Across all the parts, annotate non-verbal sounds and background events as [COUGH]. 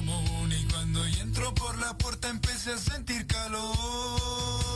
Y cuando entro por la puerta empecé a sentir calor.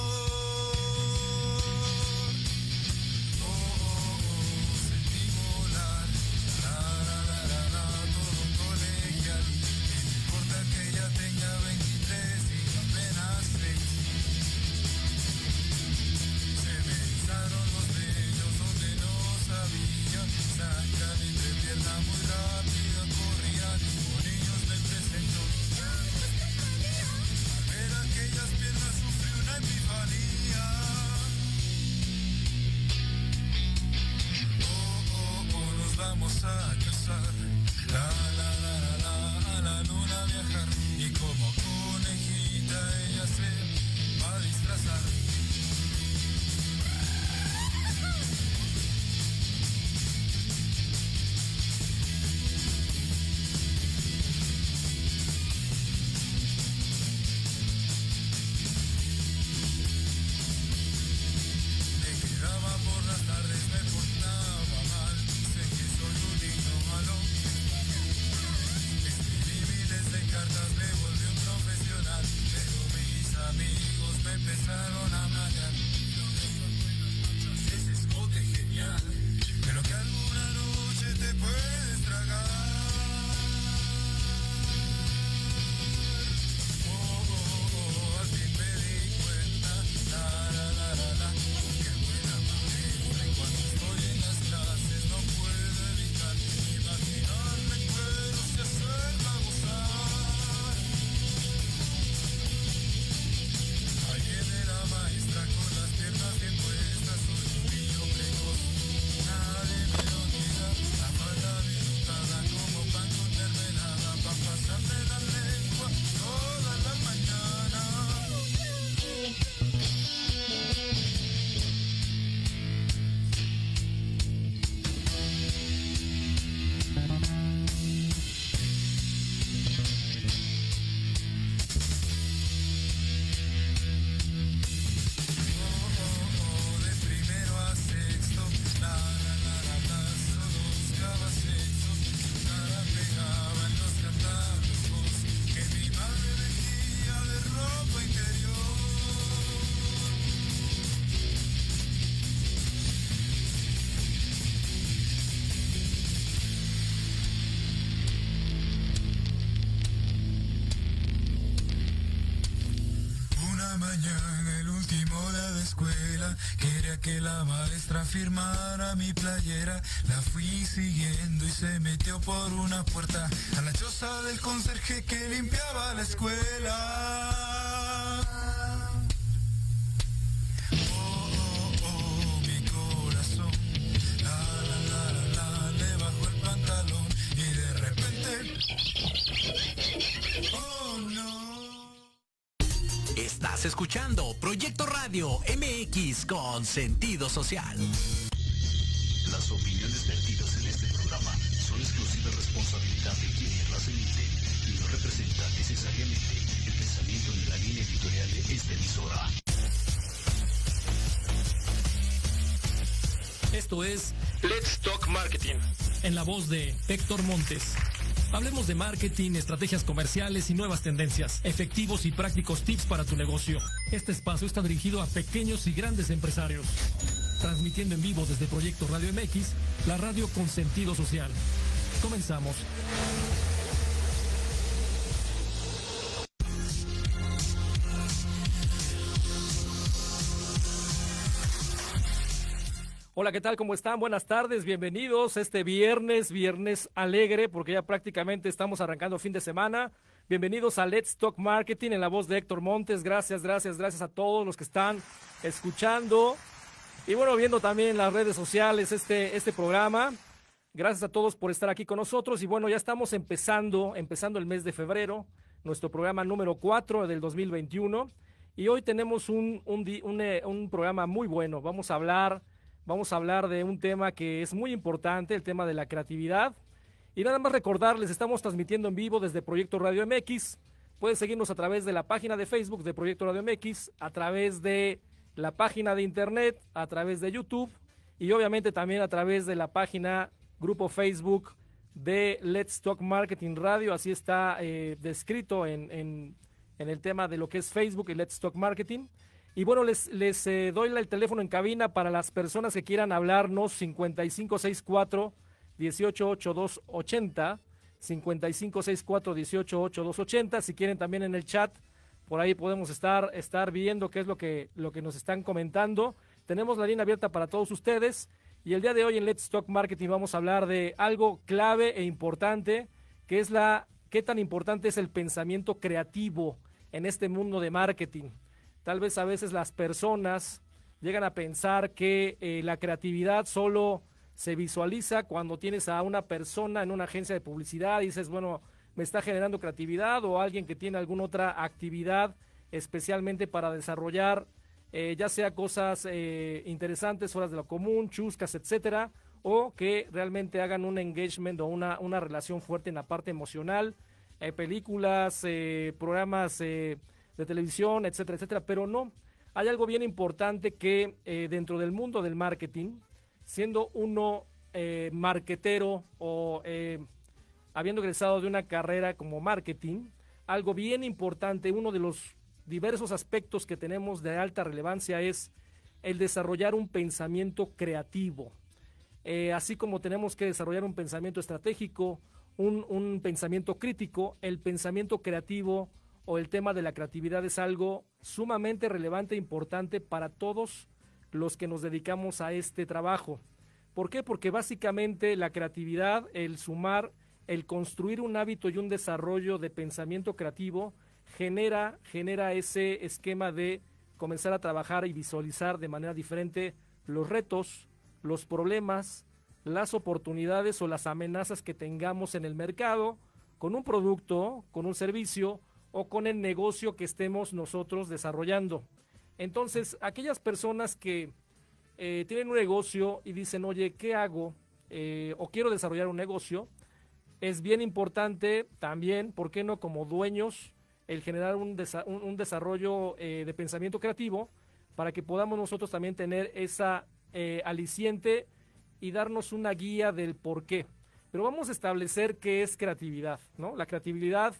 Que la maestra firmara mi playera. La fui siguiendo y se metió por una puerta a la choza del conserje que limpiaba la escuela. Con sentido social. Las opiniones vertidas en este programa son exclusiva responsabilidad de quienes las emiten y no representan necesariamente el pensamiento ni la línea editorial de esta emisora. Esto es Let's Talk Marketing, en la voz de Héctor Montes. Hablemos de marketing, estrategias comerciales y nuevas tendencias, efectivos y prácticos tips para tu negocio. Este espacio está dirigido a pequeños y grandes empresarios. Transmitiendo en vivo desde Proyecto Radio MX, la radio con sentido social. Comenzamos. Hola, ¿qué tal? ¿Cómo están? Buenas tardes, bienvenidos este viernes, viernes alegre, porque ya prácticamente estamos arrancando fin de semana. Bienvenidos a Let's Talk Marketing en la voz de Héctor Montes. Gracias, gracias, gracias a todos los que están escuchando y bueno, viendo también las redes sociales este, este programa. Gracias a todos por estar aquí con nosotros y bueno, ya estamos empezando, empezando el mes de febrero, nuestro programa número 4 del 2021 y hoy tenemos un, un, un, eh, un programa muy bueno. Vamos a hablar Vamos a hablar de un tema que es muy importante, el tema de la creatividad. Y nada más recordarles, estamos transmitiendo en vivo desde Proyecto Radio MX. Pueden seguirnos a través de la página de Facebook de Proyecto Radio MX, a través de la página de Internet, a través de YouTube y obviamente también a través de la página Grupo Facebook de Let's Talk Marketing Radio, así está eh, descrito en, en, el tema de lo que es Facebook y Let's Talk Marketing. Y bueno, les, les eh, doy el teléfono en cabina para las personas que quieran hablarnos, 5564 188280, 5564 188280, si quieren también en el chat, por ahí podemos estar, estar viendo qué es lo que, lo que nos están comentando. Tenemos la línea abierta para todos ustedes. Y el día de hoy en Let's Talk Marketing vamos a hablar de algo clave e importante, que es la qué tan importante es el pensamiento creativo en este mundo de marketing. Tal vez a veces las personas llegan a pensar que eh, la creatividad solo se visualiza cuando tienes a una persona en una agencia de publicidad y dices, bueno, me está generando creatividad o alguien que tiene alguna otra actividad especialmente para desarrollar eh, ya sea cosas eh, interesantes, fuera de lo común, chuscas, etcétera, o que realmente hagan un engagement o una, una relación fuerte en la parte emocional, eh, películas, programas de televisión, etcétera, etcétera, pero no. Hay algo bien importante que dentro del mundo del marketing, siendo uno marketero o habiendo egresado de una carrera como marketing, algo bien importante, uno de los diversos aspectos que tenemos de alta relevancia es el desarrollar un pensamiento creativo. Eh, así como tenemos que desarrollar un pensamiento estratégico, un, un, pensamiento crítico, el pensamiento creativo o el tema de la creatividad es algo sumamente relevante e importante para todos los que nos dedicamos a este trabajo. ¿Por qué? Porque básicamente la creatividad, el sumar, el construir un hábito y un desarrollo de pensamiento creativo genera, genera ese esquema de comenzar a trabajar y visualizar de manera diferente los retos, los problemas, las oportunidades o las amenazas que tengamos en el mercado con un producto, con un servicio o con el negocio que estemos nosotros desarrollando. Entonces, aquellas personas que eh, tienen un negocio y dicen, oye, ¿qué hago? Eh, o quiero desarrollar un negocio, es bien importante también, ¿por qué no? Como dueños el generar un, un, desarrollo eh, de pensamiento creativo para que podamos nosotros también tener esa aliciente y darnos una guía del por qué. Pero vamos a establecer qué es creatividad, ¿no? La creatividad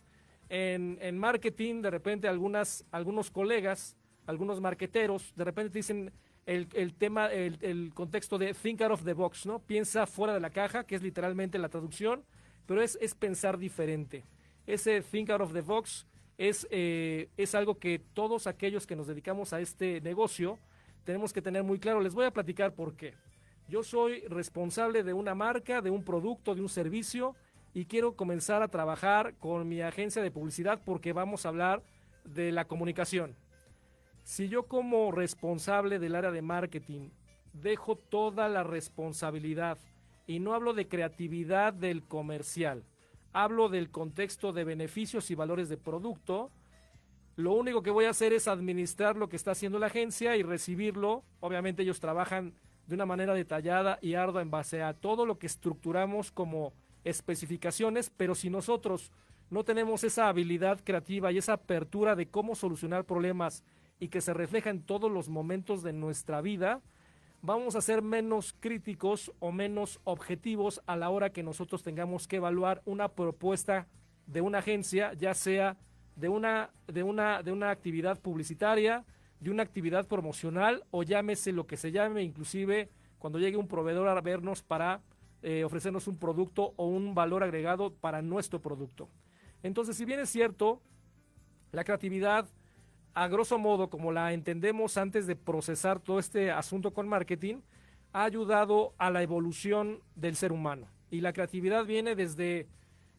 en, en marketing, de repente algunas, algunos colegas, algunos marqueteros, de repente dicen el, el tema, el, el, contexto de think out of the box, ¿no? Piensa fuera de la caja, que es literalmente la traducción, pero es, es pensar diferente. Ese think out of the box es, eh, es algo que todos aquellos que nos dedicamos a este negocio tenemos que tener muy claro. Les voy a platicar por qué. Yo soy responsable de una marca, de un producto, de un servicio y quiero comenzar a trabajar con mi agencia de publicidad porque vamos a hablar de la comunicación. Si yo como responsable del área de marketing dejo toda la responsabilidad y no hablo de creatividad del comercial, hablo del contexto de beneficios y valores de producto. Lo único que voy a hacer es administrar lo que está haciendo la agencia y recibirlo. Obviamente ellos trabajan de una manera detallada y ardua en base a todo lo que estructuramos como especificaciones, pero si nosotros no tenemos esa habilidad creativa y esa apertura de cómo solucionar problemas y que se refleja en todos los momentos de nuestra vida, vamos a ser menos críticos o menos objetivos a la hora que nosotros tengamos que evaluar una propuesta de una agencia, ya sea de una, de una, de una actividad publicitaria, de una actividad promocional o llámese lo que se llame, inclusive cuando llegue un proveedor a vernos para eh, ofrecernos un producto o un valor agregado para nuestro producto. Entonces, si bien es cierto, la creatividad a grosso modo, como la entendemos antes de procesar todo este asunto con marketing, ha ayudado a la evolución del ser humano. Y la creatividad viene desde,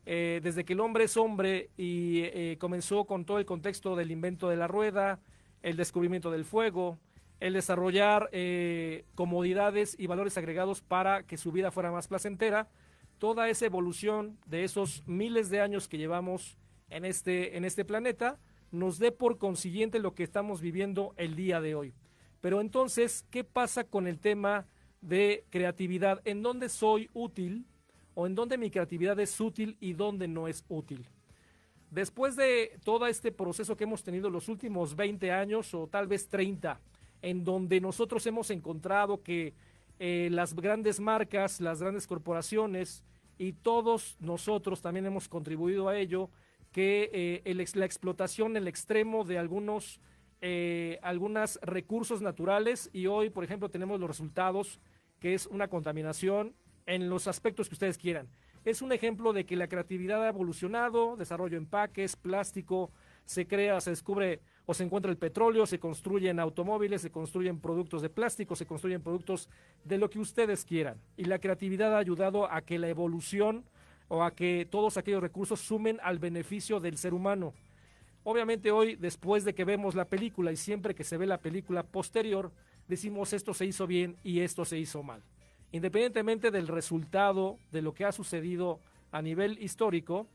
eh, desde que el hombre es hombre y eh, comenzó con todo el contexto del invento de la rueda, el descubrimiento del fuego, el desarrollar eh, comodidades y valores agregados para que su vida fuera más placentera. Toda esa evolución de esos miles de años que llevamos en este, en este planeta, nos dé por consiguiente lo que estamos viviendo el día de hoy. Pero entonces, ¿qué pasa con el tema de creatividad? ¿En dónde soy útil o en dónde mi creatividad es útil y dónde no es útil? Después de todo este proceso que hemos tenido los últimos 20 años o tal vez 30, en donde nosotros hemos encontrado que eh, las grandes marcas, las grandes corporaciones y todos nosotros también hemos contribuido a ello, que eh, la explotación, el extremo de algunos eh, algunos recursos naturales y hoy, por ejemplo, tenemos los resultados, que es una contaminación en los aspectos que ustedes quieran. Es un ejemplo de que la creatividad ha evolucionado, desarrollo empaques, plástico, se crea, se descubre o se encuentra el petróleo, se construyen automóviles, se construyen productos de plástico, se construyen productos de lo que ustedes quieran. Y la creatividad ha ayudado a que la evolución o a que todos aquellos recursos sumen al beneficio del ser humano. Obviamente hoy, después de que vemos la película y siempre que se ve la película posterior, decimos esto se hizo bien y esto se hizo mal. Independientemente del resultado de lo que ha sucedido a nivel histórico,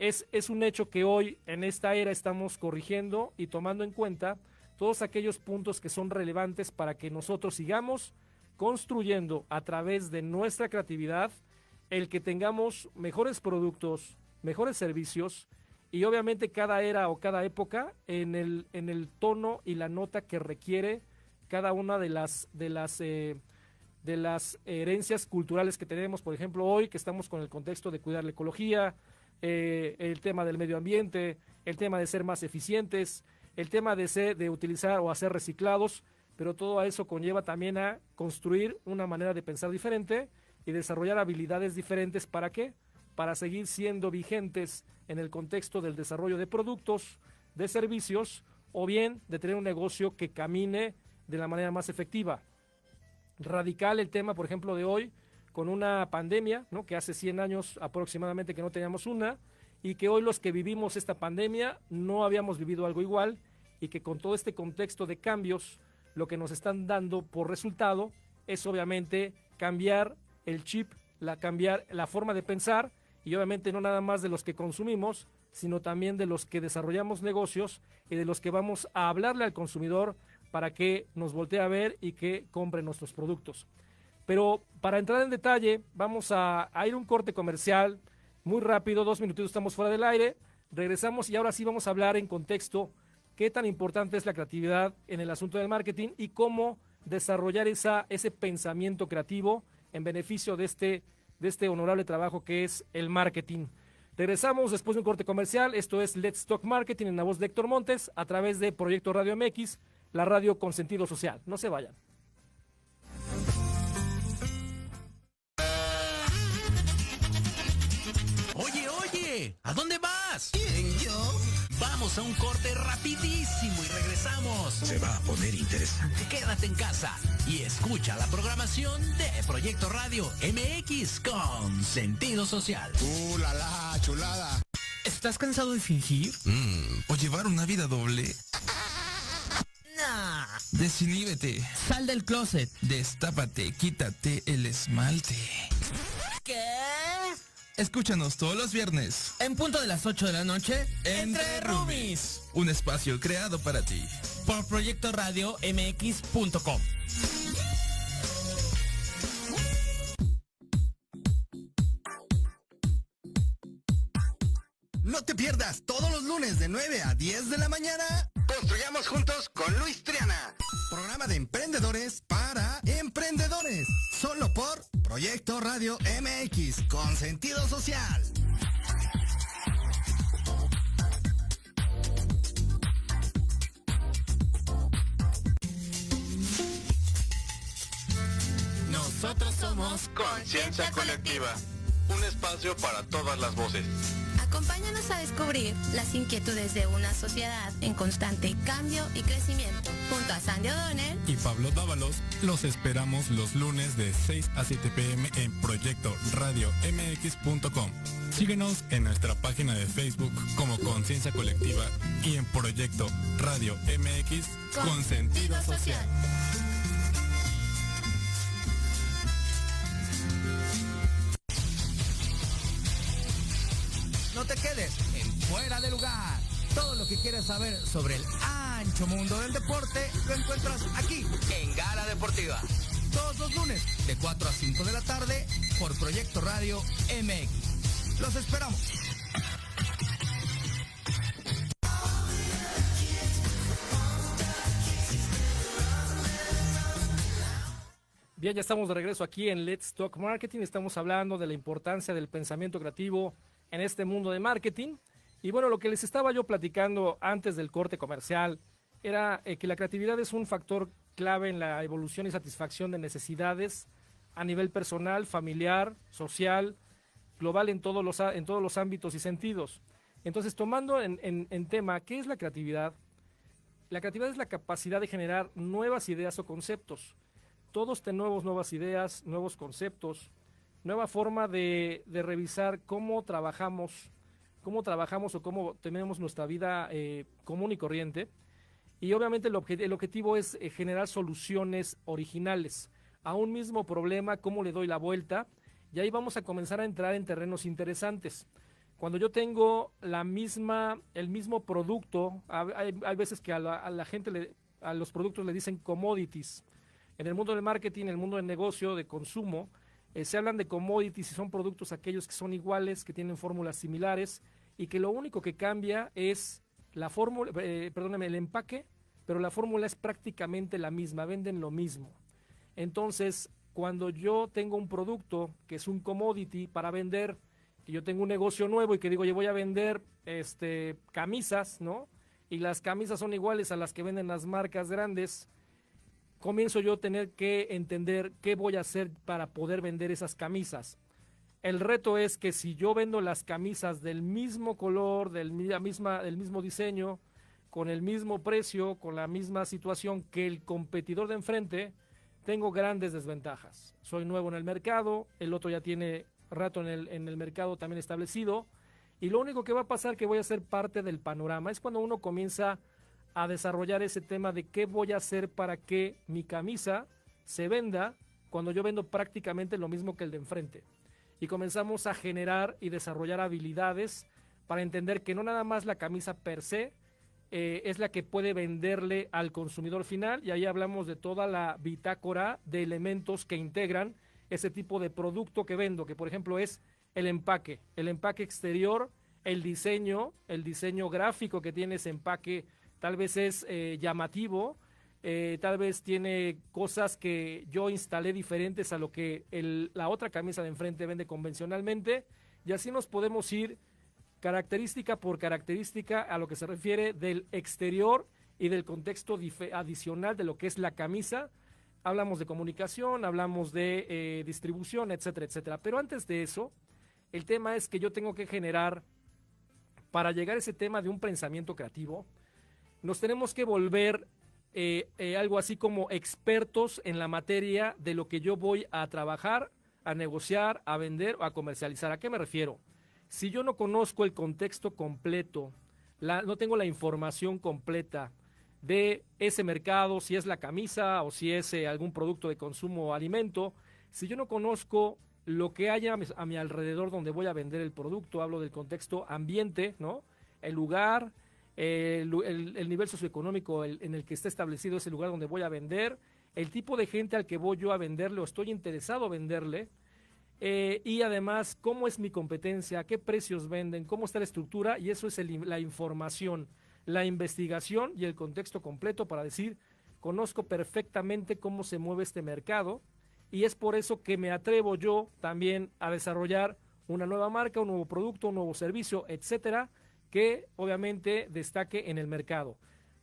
es, es un hecho que hoy en esta era estamos corrigiendo y tomando en cuenta todos aquellos puntos que son relevantes para que nosotros sigamos construyendo a través de nuestra creatividad el que tengamos mejores productos, mejores servicios y obviamente cada era o cada época en el, en el tono y la nota que requiere cada una de las, de las, eh, de las herencias culturales que tenemos, por ejemplo, hoy que estamos con el contexto de cuidar la ecología, eh, el tema del medio ambiente, el tema de ser más eficientes, el tema de, ser, de utilizar o hacer reciclados, pero todo eso conlleva también a construir una manera de pensar diferente y desarrollar habilidades diferentes. ¿Para qué? Para seguir siendo vigentes en el contexto del desarrollo de productos, de servicios, o bien de tener un negocio que camine de la manera más efectiva. Radical el tema, por ejemplo, de hoy, con una pandemia, ¿no? que hace 100 años aproximadamente que no teníamos una, y que hoy los que vivimos esta pandemia no habíamos vivido algo igual, y que con todo este contexto de cambios, lo que nos están dando por resultado es obviamente cambiar el chip, la, cambiar la forma de pensar y obviamente no nada más de los que consumimos, sino también de los que desarrollamos negocios y de los que vamos a hablarle al consumidor para que nos voltee a ver y que compre nuestros productos. Pero para entrar en detalle, vamos a, a ir un corte comercial muy rápido, dos minutitos estamos fuera del aire, regresamos y ahora sí vamos a hablar en contexto qué tan importante es la creatividad en el asunto del marketing y cómo desarrollar esa, ese pensamiento creativo en beneficio de este, de este honorable trabajo que es el marketing. Regresamos después de un corte comercial. Esto es Let's Talk Marketing en la voz de Héctor Montes a través de Proyecto Radio MX, la radio con sentido social. No se vayan. ¿A dónde vas? ¿Quién, yo? Vamos a un corte rapidísimo y regresamos. Se va a poner interesante. Quédate en casa y escucha la programación de Proyecto Radio MX con sentido social. ¡Uh, la, la chulada! ¿Estás cansado de fingir? Mm, ¿O llevar una vida doble? Nah. Desiníbete. Sal del closet. Destápate, quítate el esmalte. ¿Qué? Escúchanos todos los viernes. En punto de las 8 de la noche. Entre Roomies. Un espacio creado para ti. Por Proyecto Radio MX.com. No te pierdas todos los lunes de 9 a 10 de la mañana. Construyamos juntos con Luis Triana. Programa de emprendedores para emprendedores. Solo por Proyecto Radio MX con sentido social. Nosotros somos Conciencia Colectiva. Un espacio para todas las voces. Acompáñanos a descubrir las inquietudes de una sociedad en constante cambio y crecimiento. Junto a Sandy O'Donnell y Pablo Dávalos, los esperamos los lunes de 6 a 7 pm en Proyecto Radio MX.com. Síguenos en nuestra página de Facebook como Conciencia Colectiva y en Proyecto Radio MX con, sentido social. Quieres saber sobre el ancho mundo del deporte lo encuentras aquí en Gara Deportiva. Todos los lunes de 4 a 5 de la tarde por Proyecto Radio MX. Los esperamos. Bien, ya estamos de regreso aquí en Let's Talk Marketing. Estamos hablando de la importancia del pensamiento creativo en este mundo de marketing. Y bueno, lo que les estaba yo platicando antes del corte comercial era eh, que la creatividad es un factor clave en la evolución y satisfacción de necesidades a nivel personal, familiar, social, global en todos los, en todos los ámbitos y sentidos. Entonces, tomando en, en tema, ¿qué es la creatividad? La creatividad es la capacidad de generar nuevas ideas o conceptos todos tenemos nuevas ideas, nuevos conceptos, nueva forma de, revisar cómo trabajamos, cómo trabajamos o cómo tenemos nuestra vida eh, común y corriente. Y obviamente el, el objetivo es eh, generar soluciones originales a un mismo problema, cómo le doy la vuelta. Y ahí vamos a comenzar a entrar en terrenos interesantes. Cuando yo tengo la misma, el mismo producto, hay, veces que a la, a la gente, le, a los productos le dicen commodities en el mundo del marketing, en el mundo del negocio, de consumo, eh, se hablan de commodities y son productos aquellos que son iguales, que tienen fórmulas similares y que lo único que cambia es la fórmula, eh, perdóname, el empaque, pero la fórmula es prácticamente la misma, venden lo mismo. Entonces, cuando yo tengo un producto que es un commodity para vender, que yo tengo un negocio nuevo y que digo, yo voy a vender este, camisas, ¿no? Y las camisas son iguales a las que venden las marcas grandes, comienzo yo a tener que entender qué voy a hacer para poder vender esas camisas. El reto es que si yo vendo las camisas del mismo color, del, misma, del mismo diseño, con el mismo precio, con la misma situación que el competidor de enfrente, tengo grandes desventajas. Soy nuevo en el mercado, el otro ya tiene rato en el, en el mercado también establecido, y lo único que va a pasar que voy a ser parte del panorama es cuando uno comienza a desarrollar ese tema de qué voy a hacer para que mi camisa se venda cuando yo vendo prácticamente lo mismo que el de enfrente. Y comenzamos a generar y desarrollar habilidades para entender que no nada más la camisa per se eh, es la que puede venderle al consumidor final y ahí hablamos de toda la bitácora de elementos que integran ese tipo de producto que vendo, que por ejemplo es el empaque, el empaque exterior, el diseño, el diseño gráfico que tiene ese empaque tal vez es eh, llamativo, eh, tal vez tiene cosas que yo instalé diferentes a lo que la otra camisa de enfrente vende convencionalmente, y así nos podemos ir característica por característica a lo que se refiere del exterior y del contexto adicional de lo que es la camisa. Hablamos de comunicación, hablamos de eh, distribución, etcétera, etcétera. Pero antes de eso, el tema es que yo tengo que generar, para llegar a ese tema de un pensamiento creativo, nos tenemos que volver eh, eh, algo así como expertos en la materia de lo que yo voy a trabajar, a negociar, a vender o a comercializar. ¿A qué me refiero? Si yo no conozco el contexto completo, no tengo la información completa de ese mercado, si es la camisa o si es eh, algún producto de consumo o alimento, si yo no conozco lo que haya a mi alrededor donde voy a vender el producto, hablo del contexto ambiente, ¿no? El lugar, el, nivel socioeconómico en el que está establecido ese lugar donde voy a vender, el tipo de gente al que voy yo a venderle o estoy interesado en venderle, eh, y además cómo es mi competencia, qué precios venden, cómo está la estructura, y eso es la información, la investigación y el contexto completo para decir, conozco perfectamente cómo se mueve este mercado, y es por eso que me atrevo yo también a desarrollar una nueva marca, un nuevo producto, un nuevo servicio, etcétera, que obviamente destaque en el mercado.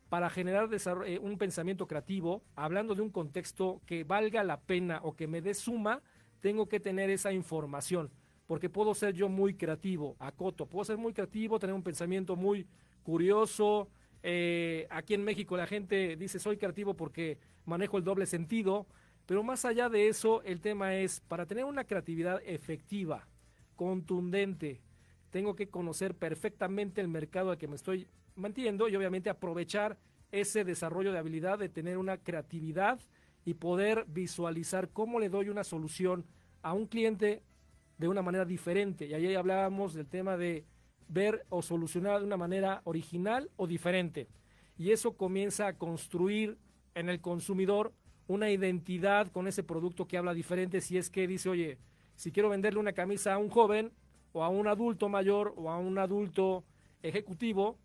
Para generar eh, un pensamiento creativo, hablando de un contexto que valga la pena o que me dé suma, tengo que tener esa información, porque puedo ser yo muy creativo, acoto, puedo ser muy creativo, tener un pensamiento muy curioso. Eh, aquí en México la gente dice soy creativo porque manejo el doble sentido, pero más allá de eso, el tema es, para tener una creatividad efectiva, contundente, tengo que conocer perfectamente el mercado al que me estoy mantiendo y obviamente aprovechar ese desarrollo de habilidad de tener una creatividad y poder visualizar cómo le doy una solución a un cliente de una manera diferente. Y ahí hablábamos del tema de ver o solucionar de una manera original o diferente. Y eso comienza a construir en el consumidor una identidad con ese producto que habla diferente si es que dice, oye, si quiero venderle una camisa a un joven, o a un adulto mayor o a un adulto ejecutivo,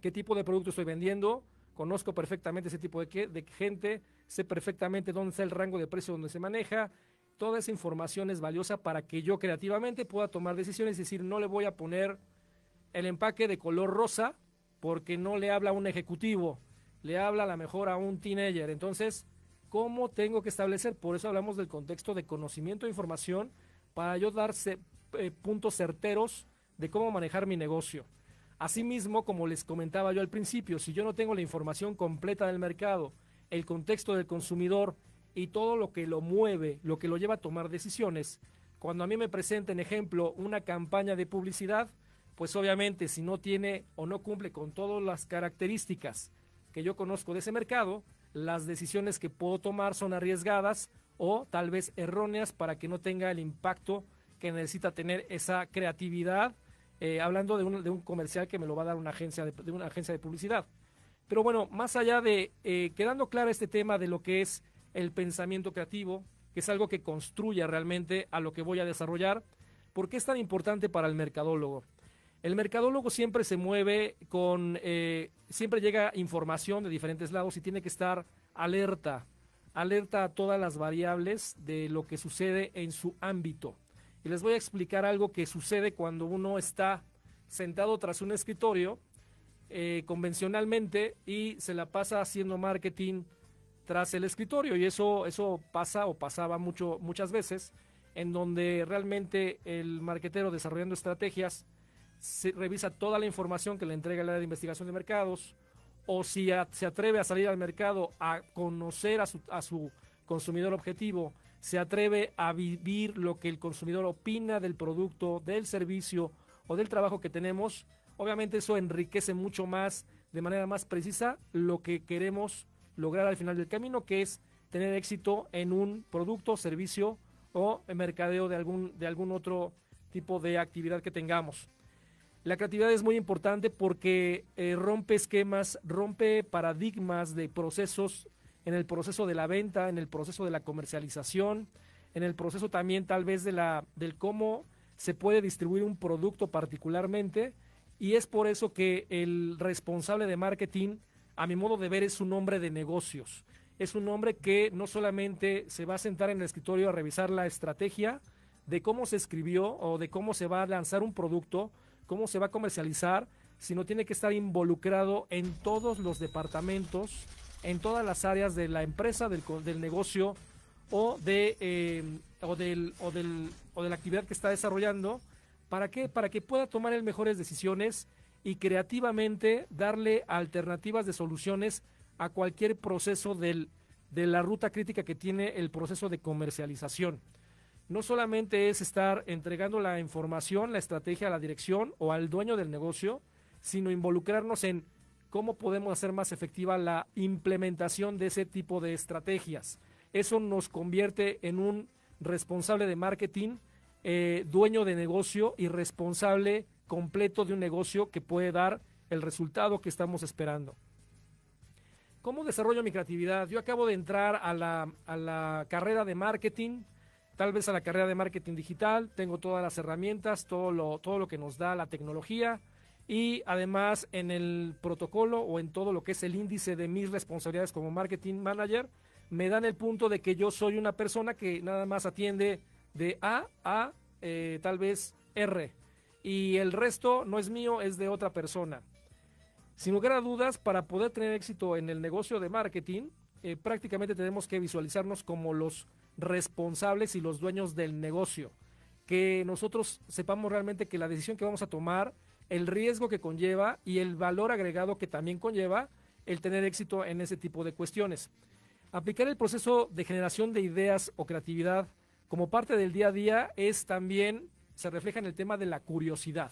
qué tipo de producto estoy vendiendo, conozco perfectamente ese tipo de, de gente, sé perfectamente dónde está el rango de precio donde se maneja. Toda esa información es valiosa para que yo creativamente pueda tomar decisiones, es decir, no le voy a poner el empaque de color rosa porque no le habla a un ejecutivo, le habla a lo mejor a un teenager. Entonces, ¿cómo tengo que establecer? Por eso hablamos del contexto de conocimiento de información para yo darse eh, puntos certeros de cómo manejar mi negocio. Asimismo, como les comentaba yo al principio, si yo no tengo la información completa del mercado, el contexto del consumidor y todo lo que lo mueve, lo que lo lleva a tomar decisiones, cuando a mí me presenten, ejemplo, una campaña de publicidad, pues obviamente si no tiene o no cumple con todas las características que yo conozco de ese mercado, las decisiones que puedo tomar son arriesgadas o tal vez erróneas para que no tenga el impacto que necesita tener esa creatividad, eh, hablando de un, comercial que me lo va a dar una agencia de, una agencia de publicidad. Pero bueno, más allá de eh, quedando claro este tema de lo que es el pensamiento creativo, que es algo que construya realmente a lo que voy a desarrollar, ¿por qué es tan importante para el mercadólogo? El mercadólogo siempre se mueve con, eh, siempre llega información de diferentes lados y tiene que estar alerta, alerta a todas las variables de lo que sucede en su ámbito. Y les voy a explicar algo que sucede cuando uno está sentado tras un escritorio eh, convencionalmente y se la pasa haciendo marketing tras el escritorio. Y eso, eso pasa o pasaba mucho, muchas veces, en donde realmente el marketero desarrollando estrategias se revisa toda la información que le entrega el área de investigación de mercados, o si se atreve a salir al mercado a conocer a su, a su consumidor objetivo, se atreve a vivir lo que el consumidor opina del producto, del servicio o del trabajo que tenemos, obviamente eso enriquece mucho más, de manera más precisa, lo que queremos lograr al final del camino, que es tener éxito en un producto, servicio o mercadeo de algún, de algún otro tipo de actividad que tengamos. La creatividad es muy importante porque eh, rompe esquemas, rompe paradigmas de procesos en el proceso de la venta, en el proceso de la comercialización, en el proceso también tal vez de la, del cómo se puede distribuir un producto particularmente. Y es por eso que el responsable de marketing, a mi modo de ver, es un hombre de negocios. Es un hombre que no solamente se va a sentar en el escritorio a revisar la estrategia de cómo se escribió o de cómo se va a lanzar un producto, cómo se va a comercializar, sino tiene que estar involucrado en todos los departamentos, en todas las áreas de la empresa, del, del negocio o de, eh, o, del, o, del, o de la actividad que está desarrollando. ¿Para qué? Para que pueda tomar el mejores decisiones y creativamente darle alternativas de soluciones a cualquier proceso del, de la ruta crítica que tiene el proceso de comercialización no solamente es estar entregando la información, la estrategia a la dirección o al dueño del negocio, sino involucrarnos en cómo podemos hacer más efectiva la implementación de ese tipo de estrategias. Eso nos convierte en un responsable de marketing, eh, dueño de negocio y responsable completo de un negocio que puede dar el resultado que estamos esperando. ¿Cómo desarrollo mi creatividad? Yo acabo de entrar a la, a la carrera de marketing tal vez a la carrera de marketing digital, tengo todas las herramientas, todo lo, todo lo que nos da la tecnología y además en el protocolo o en todo lo que es el índice de mis responsabilidades como marketing manager, me dan el punto de que yo soy una persona que nada más atiende de A a eh, tal vez R y el resto no es mío, es de otra persona. Sin lugar a dudas, para poder tener éxito en el negocio de marketing, eh, prácticamente tenemos que visualizarnos como los responsables y los dueños del negocio. Que nosotros sepamos realmente que la decisión que vamos a tomar, el riesgo que conlleva y el valor agregado que también conlleva el tener éxito en ese tipo de cuestiones. Aplicar el proceso de generación de ideas o creatividad como parte del día a día es también, se refleja en el tema de la curiosidad.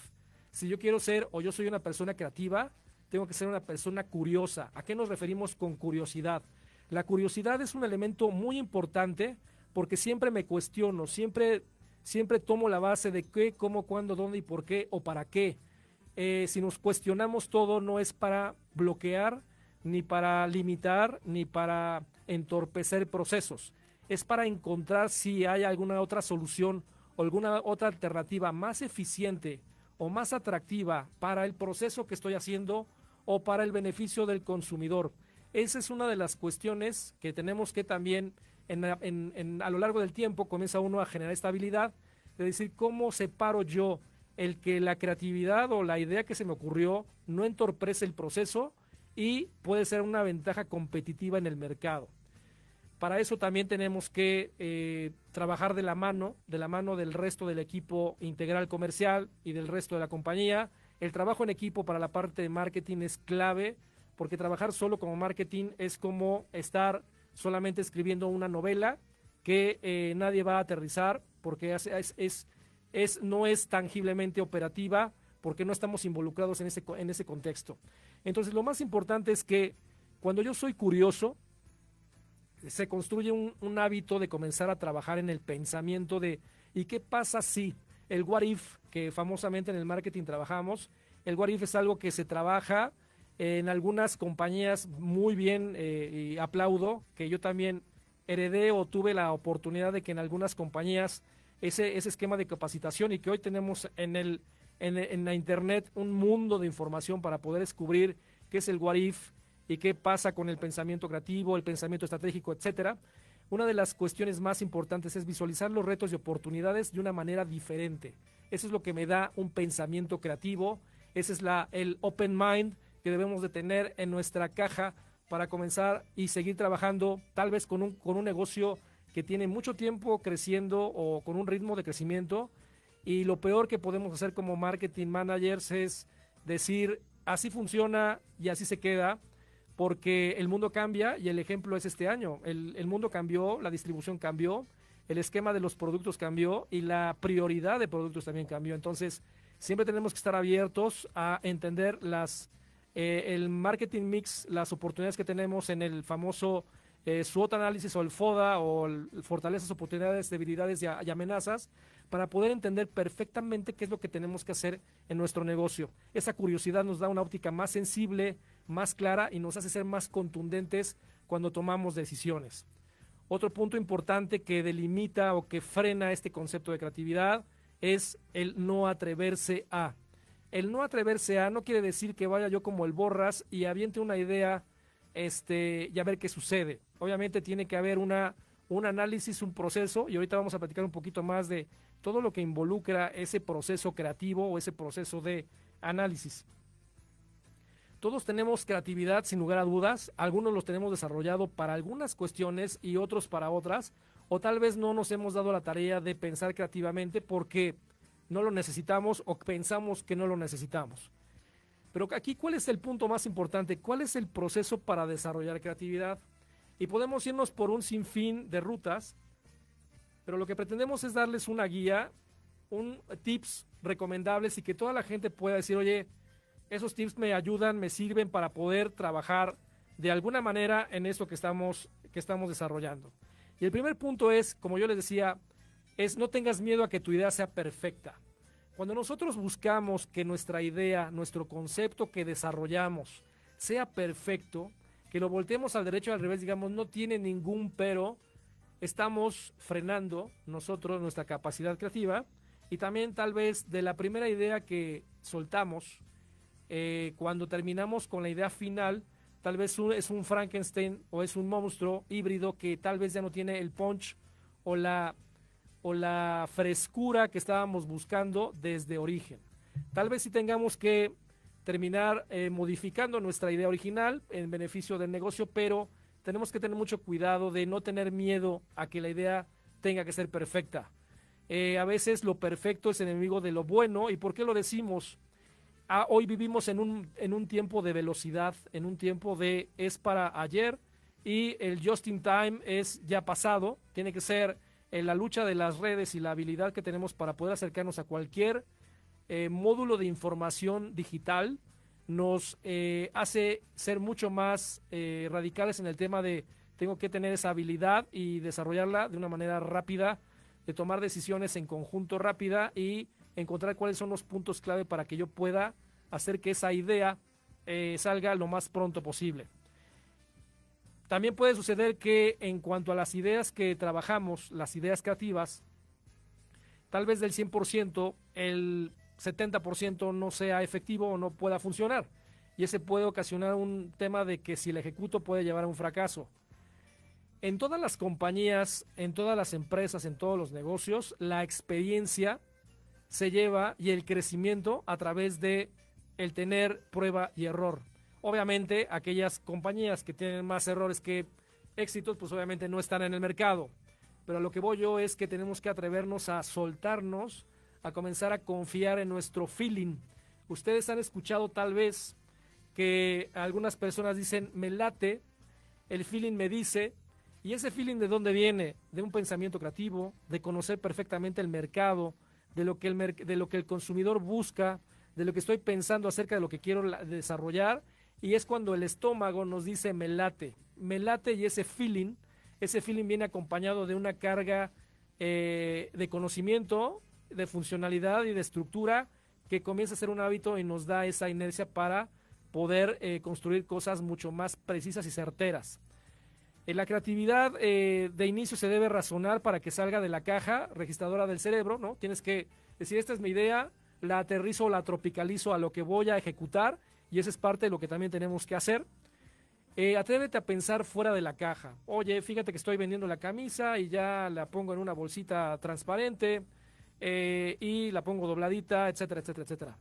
Si yo quiero ser o yo soy una persona creativa, tengo que ser una persona curiosa. ¿A qué nos referimos con curiosidad? La curiosidad es un elemento muy importante porque siempre me cuestiono, siempre, siempre tomo la base de qué, cómo, cuándo, dónde y por qué o para qué. Eh, si nos cuestionamos todo, no es para bloquear, ni para limitar, ni para entorpecer procesos. Es para encontrar si hay alguna otra solución o alguna otra alternativa más eficiente o más atractiva para el proceso que estoy haciendo o para el beneficio del consumidor. Esa es una de las cuestiones que tenemos que también a lo largo del tiempo comienza uno a generar estabilidad, de decir cómo separo yo el que la creatividad o la idea que se me ocurrió no entorpece el proceso y puede ser una ventaja competitiva en el mercado. Para eso también tenemos que eh, trabajar de la mano, de la mano del resto del equipo integral comercial y del resto de la compañía. El trabajo en equipo para la parte de marketing es clave, porque trabajar solo como marketing es como estar solamente escribiendo una novela que eh, nadie va a aterrizar, porque es, no es tangiblemente operativa, porque no estamos involucrados en ese, en ese contexto. Entonces, lo más importante es que cuando yo soy curioso, se construye un, hábito de comenzar a trabajar en el pensamiento de ¿y qué pasa si? El what if, que famosamente en el marketing trabajamos, el what if es algo que se trabaja en algunas compañías muy bien eh, y aplaudo, que yo también heredé o tuve la oportunidad de que en algunas compañías ese, ese esquema de capacitación y que hoy tenemos en, el, en, en la internet un mundo de información para poder descubrir qué es el what if, y qué pasa con el pensamiento creativo, el pensamiento estratégico, etcétera. Una de las cuestiones más importantes es visualizar los retos y oportunidades de una manera diferente. Eso es lo que me da un pensamiento creativo, ese es la, el open mind que debemos de tener en nuestra caja para comenzar y seguir trabajando tal vez con un, con un negocio que tiene mucho tiempo creciendo o con un ritmo de crecimiento. Y lo peor que podemos hacer como marketing managers es decir, así funciona y así se queda porque el mundo cambia y el ejemplo es este año. El, mundo cambió, la distribución cambió, el esquema de los productos cambió y la prioridad de productos también cambió. Entonces, siempre tenemos que estar abiertos a entender las, eh, el marketing mix, las oportunidades que tenemos en el famoso eh, SWOT análisis o el FODA o el fortalezas, oportunidades, debilidades y, y amenazas para poder entender perfectamente qué es lo que tenemos que hacer en nuestro negocio. Esa curiosidad nos da una óptica más sensible, más clara y nos hace ser más contundentes cuando tomamos decisiones. Otro punto importante que delimita o que frena este concepto de creatividad es el no atreverse a. El no atreverse a no quiere decir que vaya yo como el borras y aviente una idea este, y a ver qué sucede. Obviamente tiene que haber una, un análisis, un proceso, y ahorita vamos a platicar un poquito más de todo lo que involucra ese proceso creativo o ese proceso de análisis. Todos tenemos creatividad sin lugar a dudas, algunos los tenemos desarrollado para algunas cuestiones y otros para otras, o tal vez no nos hemos dado la tarea de pensar creativamente porque no lo necesitamos o pensamos que no lo necesitamos. Pero aquí, ¿cuál es el punto más importante? ¿Cuál es el proceso para desarrollar creatividad? Y podemos irnos por un sinfín de rutas, pero lo que pretendemos es darles una guía, un tips recomendables y que toda la gente pueda decir, oye, esos tips me ayudan, me sirven para poder trabajar de alguna manera en eso que estamos, que estamos desarrollando. Y el primer punto es, como yo les decía, es no tengas miedo a que tu idea sea perfecta. Cuando nosotros buscamos que nuestra idea, nuestro concepto que desarrollamos sea perfecto, que lo volteemos al derecho o al revés, digamos, no tiene ningún pero, estamos frenando nosotros nuestra capacidad creativa y también tal vez de la primera idea que soltamos, eh, cuando terminamos con la idea final, tal vez es un Frankenstein o es un monstruo híbrido que tal vez ya no tiene el punch o la, o la frescura que estábamos buscando desde origen. Tal vez si tengamos que terminar eh, modificando nuestra idea original en beneficio del negocio, pero tenemos que tener mucho cuidado de no tener miedo a que la idea tenga que ser perfecta. Eh, a veces lo perfecto es enemigo de lo bueno. ¿Y por qué lo decimos? Ah, hoy vivimos en un, en un tiempo de velocidad, en un tiempo de es para ayer y el just in time es ya pasado. Tiene que ser en la lucha de las redes y la habilidad que tenemos para poder acercarnos a cualquier eh, módulo de información digital nos eh, hace ser mucho más eh, radicales en el tema de tengo que tener esa habilidad y desarrollarla de una manera rápida, de tomar decisiones en conjunto rápida y encontrar cuáles son los puntos clave para que yo pueda hacer que esa idea salga lo más pronto posible. También puede suceder que en cuanto a las ideas que trabajamos, las ideas creativas, tal vez del 100%, el 70% no sea efectivo o no pueda funcionar. y ese puede ocasionar un tema de que si el ejecuto puede llevar a un fracaso. En todas las compañías, en todas las empresas, en todos los negocios, la experiencia se lleva y el crecimiento a través de el tener prueba y error. Obviamente, aquellas compañías que tienen más errores que éxitos, pues obviamente no están en el mercado. Pero a lo que voy yo es que tenemos que atrevernos a soltarnos, a comenzar a confiar en nuestro feeling. Ustedes han escuchado tal vez que algunas personas dicen, me late, el feeling me dice, y ese feeling de dónde viene? De un pensamiento creativo, de conocer perfectamente el mercado, de lo que el, de lo que el consumidor busca, de lo que estoy pensando acerca de lo que quiero desarrollar, y es cuando el estómago nos dice me late, me late y ese feeling, ese feeling viene acompañado de una carga eh, de conocimiento, de funcionalidad y de estructura que comienza a ser un hábito y nos da esa inercia para poder eh, construir cosas mucho más precisas y certeras. En la creatividad eh, de inicio se debe razonar para que salga de la caja registradora del cerebro, ¿no? Tienes que decir, esta es mi idea, la aterrizo, la tropicalizo a lo que voy a ejecutar y eso es parte de lo que también tenemos que hacer. Eh, atrévete a pensar fuera de la caja. Oye, fíjate que estoy vendiendo la camisa y ya la pongo en una bolsita transparente y la pongo dobladita, etcétera, etcétera, etcétera.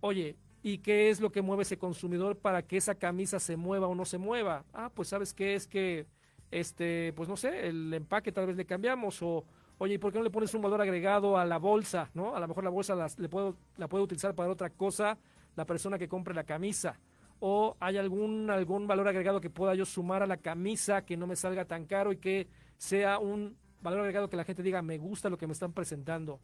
Oye, ¿Y qué es lo que mueve ese consumidor para que esa camisa se mueva o no se mueva? Ah, pues sabes qué es que, este, pues no sé, el empaque tal vez le cambiamos o, oye, ¿y por qué no le pones un valor agregado a la bolsa? ¿No? A lo mejor la bolsa le puedo, la puede utilizar para otra cosa la persona que compre la camisa. O hay algún, algún valor agregado que pueda yo sumar a la camisa que no me salga tan caro y que sea un valor agregado que la gente diga, me gusta lo que me están presentando.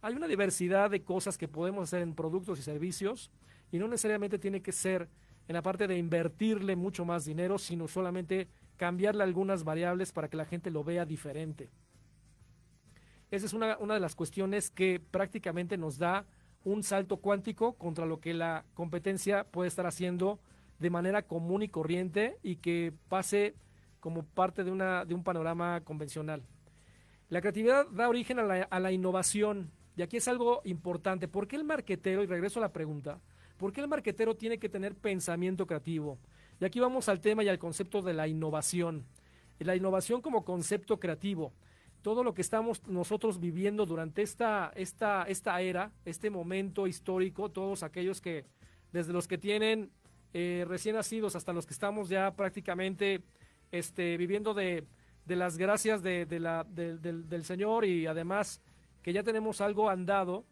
Hay una diversidad de cosas que podemos hacer en productos y servicios y no necesariamente tiene que ser en la parte de invertirle mucho más dinero, sino solamente cambiarle algunas variables para que la gente lo vea diferente. Esa es una, una de las cuestiones que prácticamente nos da un salto cuántico contra lo que la competencia puede estar haciendo de manera común y corriente y que pase como parte de, una, de un panorama convencional. La creatividad da origen a la, innovación y aquí es algo importante. ¿Por qué el marquetero, y regreso a la pregunta, ¿Por qué el marquetero tiene que tener pensamiento creativo? Y aquí vamos al tema y al concepto de la innovación. La innovación como concepto creativo. Todo lo que estamos nosotros viviendo durante esta, esta, esta era, este momento histórico, todos aquellos que, desde los que tienen eh, recién nacidos hasta los que estamos ya prácticamente este, viviendo de, las gracias de, la, del Señor y además que ya tenemos algo andado,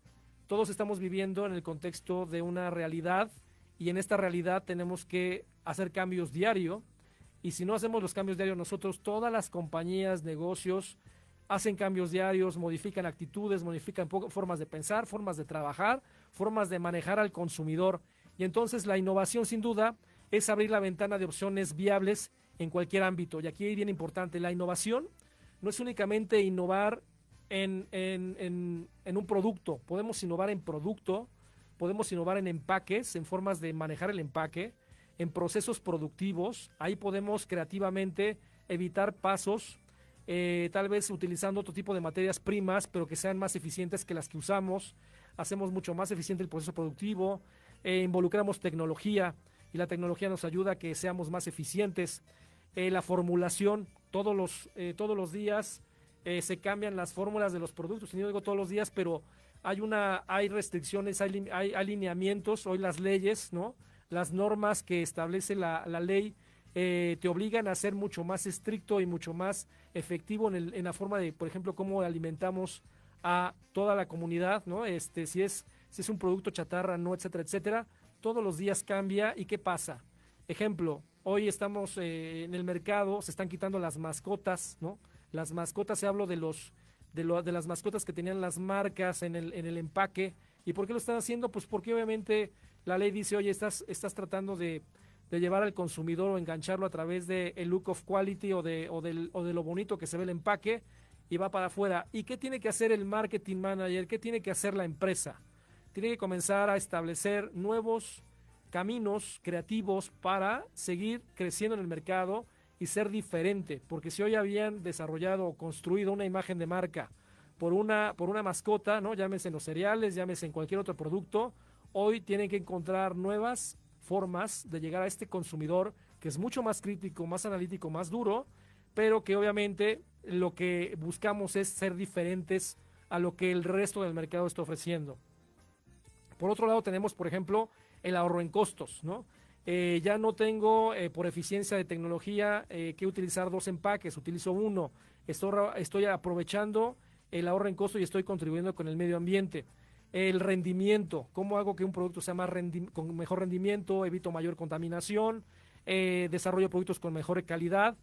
todos estamos viviendo en el contexto de una realidad y en esta realidad tenemos que hacer cambios diario. Y si no hacemos los cambios diarios nosotros, todas las compañías, negocios hacen cambios diarios, modifican actitudes, modifican formas de pensar, formas de trabajar, formas de manejar al consumidor. Y entonces la innovación sin duda es abrir la ventana de opciones viables en cualquier ámbito. Y aquí es bien importante, la innovación no es únicamente innovar en, en, en, un producto, podemos innovar en producto, podemos innovar en empaques, en formas de manejar el empaque, en procesos productivos, ahí podemos creativamente evitar pasos, eh, tal vez utilizando otro tipo de materias primas, pero que sean más eficientes que las que usamos, hacemos mucho más eficiente el proceso productivo, eh, involucramos tecnología y la tecnología nos ayuda a que seamos más eficientes, eh, la formulación, todos los, todos los días eh, se cambian las fórmulas de los productos, y no digo todos los días, pero hay una, hay restricciones, hay, hay alineamientos, hoy las leyes, ¿no? Las normas que establece la, la ley eh, te obligan a ser mucho más estricto y mucho más efectivo en, el, en la forma de, por ejemplo, cómo alimentamos a toda la comunidad, ¿no? Este, si es, si es un producto chatarra, no, etcétera, etcétera. Todos los días cambia y qué pasa. Ejemplo, hoy estamos eh, en el mercado, se están quitando las mascotas, ¿no? Las mascotas, se hablo de los de, lo, de las mascotas que tenían las marcas en el, en el empaque. ¿Y por qué lo están haciendo? Pues porque obviamente la ley dice, oye, estás, estás tratando de, de llevar al consumidor o engancharlo a través del el look of quality o de, o, del, o de lo bonito que se ve el empaque y va para afuera. ¿Y qué tiene que hacer el marketing manager? ¿Qué tiene que hacer la empresa? Tiene que comenzar a establecer nuevos caminos creativos para seguir creciendo en el mercado y ser diferente, porque si hoy habían desarrollado o construido una imagen de marca por una, por una mascota, ¿no? llámese en los cereales, llámese en cualquier otro producto, hoy tienen que encontrar nuevas formas de llegar a este consumidor que es mucho más crítico, más analítico, más duro, pero que obviamente lo que buscamos es ser diferentes a lo que el resto del mercado está ofreciendo. Por otro lado tenemos, por ejemplo, el ahorro en costos, ¿no? Eh, ya no tengo eh, por eficiencia de tecnología eh, que utilizar dos empaques, utilizo uno. Estoy, aprovechando el ahorro en costo y estoy contribuyendo con el medio ambiente. El rendimiento, cómo hago que un producto sea más con mejor rendimiento, evito mayor contaminación, desarrollo productos con mejor calidad